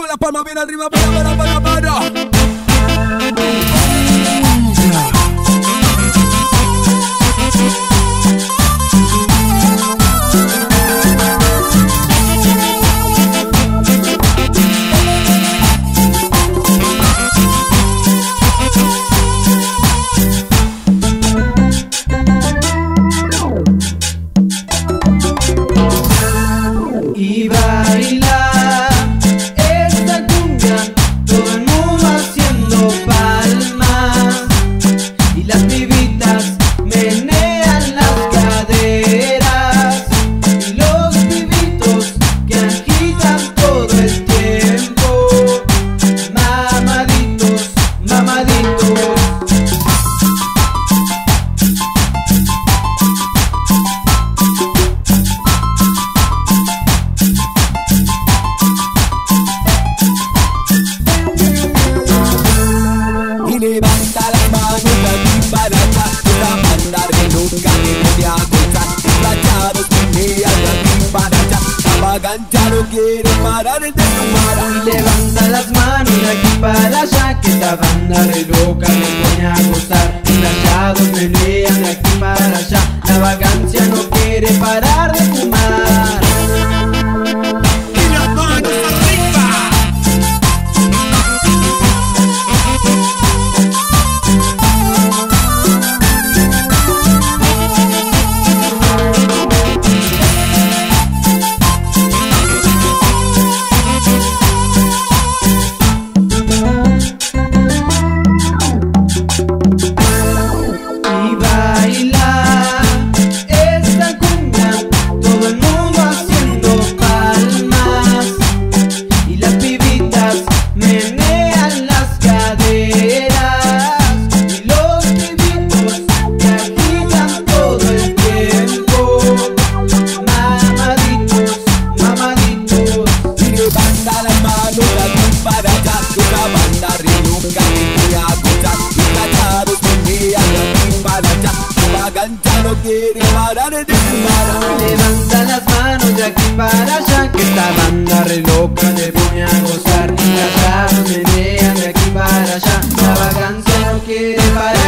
Con la palma bien arriba, para, para, para, para. Vagancia no quiere parar de tomar Y levanta las manos de aquí para allá Que esta banda re loca me pone a gozar. Playados menean de aquí para allá. La vagancia no quiere parar de fumar nunca me voy a gozar Plachados menean de aquí para allá La vagancia no quiere parar de tomar Levanta las manos de aquí para allá Que esta banda re loca te pone a gozar. Callados menean de aquí para allá La vacancia no quiere parar